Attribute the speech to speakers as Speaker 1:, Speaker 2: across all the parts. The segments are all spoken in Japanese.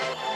Speaker 1: podcast.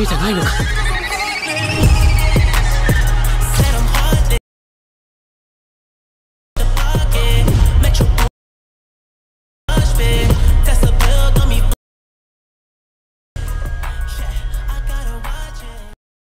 Speaker 1: 夢じゃないのか。